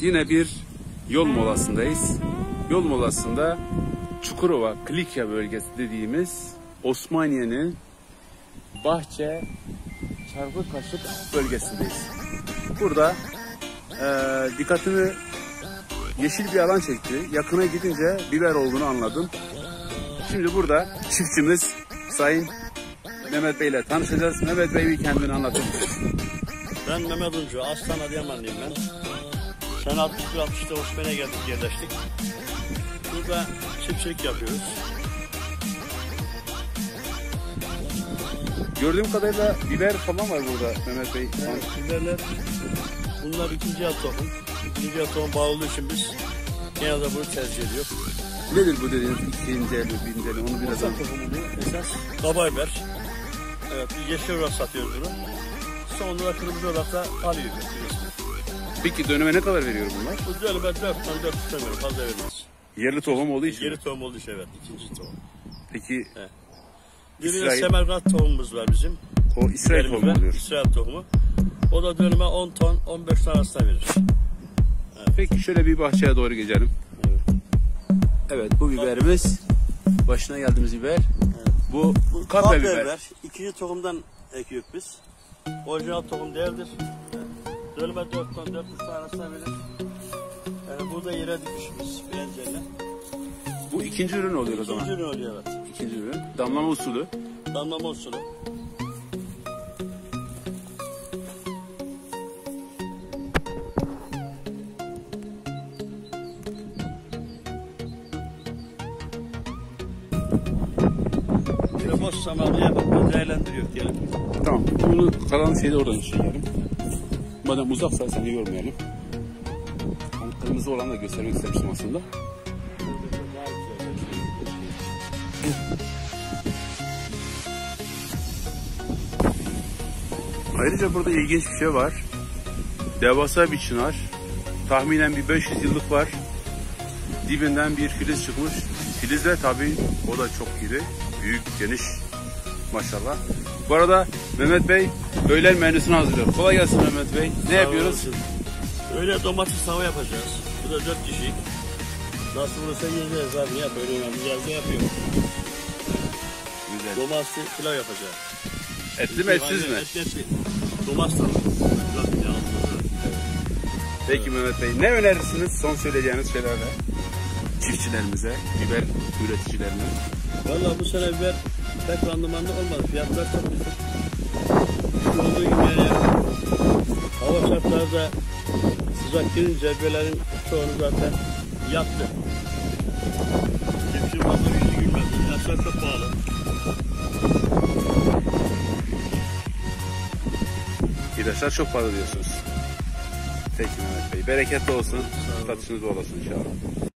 Yine bir yol molasındayız. Yol molasında Çukurova, Klikya bölgesi dediğimiz Osmaniye'nin Bahçe, Çarpıkaşık bölgesindeyiz. Burada eee dikkatimi yeşil bir alan çekti. Yakına gidince biber olduğunu anladım. Şimdi burada çiftçimiz Sayın Mehmet Bey ile tanışacağız. Mehmet Bey bir kendini anlatır? Ben Mehmet Uncu, Aslan Adıyamanlıyım ben. Sen 61-60'da Osman'a geldik, yerleştik. Burada çiftçilik yapıyoruz. Gördüğüm kadarıyla biber falan var burada Mehmet Bey. Yani biberler, bunlar ikinci tohum. İkinci el tohum bağlı için biz genelde bunu tercih ediyoruz. Nedir bu dediğiniz ikinci el, birinci el? Onu biraz anlatın. tohumunu esas kaba biber. Evet, yeşil olarak satıyoruz bunu. Sonra da kırmızı olarak da alıyoruz. biliyorsun. Peki döneme ne kadar veriyor bunlar? Bu dönüme 4 ton 4 tutamıyorum, fazla vermez. Yerli tohum olduğu için. Geri tohum olduğu için evet, ikinci tohum. Peki Bir de İsrail- semergat tohumumuz var bizim. o İsrail tohumu var, oluyor. İsrail tohumu. O da dönüme 10 ton, 15 ton arasında verir. Peki şöyle bir bahçeye doğru geçelim. Evet bu biberimiz başına geldiğimiz biber. Bu Bu kapya biber. İkinci tohumdan ekiyoruz biz. Orijinal tohum değildir. Dönüme 4 ton, 4 ton arasında verir. Yani burada yere dikmişiz beğenceyle. Bu ikinci ürün oluyor o zaman. İkinci ürün oluyor evet. İkinci ürün. Damlama usulü. Damlama usulü. Boş zamanı yapıp değerlendiriyor diyelim. Tamam. Bunu kalan şeyi de oradan çekelim. Madem uzaksa seni yormayalım. Hani kırmızı olanı da göstermek istemiştim aslında. Ayrıca burada ilginç bir şey var. Devasa bir çınar. Tahminen bir 500 yıllık var. Dibinden bir filiz çıkmış. Filiz de tabii o da çok iri. Büyük, geniş. Maşallah. Bu arada Mehmet Bey öğlen menüsünü hazırlıyor. Kolay gelsin Mehmet Bey. Ne yapıyoruz? olasın. Öyle domates tava yapacağız. Bu da dört kişi. Nasıl olursa yiyeceğiz abi ya böyle yerde yapıyor. Güzel. Domatesli pilav yapacağız. Etli mi etsiz mi? Etli etli. Domates tava. Peki Mehmet Bey ne önerirsiniz son söyleyeceğiniz şeylerle? Çiftçilerimize, biber üreticilerine. Valla bu sene biber pek randımanlı olmadı. Fiyatlar çok düşük. Olduğu gibi yani hava şartları da sıcak girince biberlerin çoğunu zaten yattı. Çiftçi fazla yüzü gülmedi. İlaçlar çok pahalı. İlaçlar çok pahalı diyorsunuz. Peki Mehmet Bey. Bereketli olsun. Satışınız bol olsun inşallah.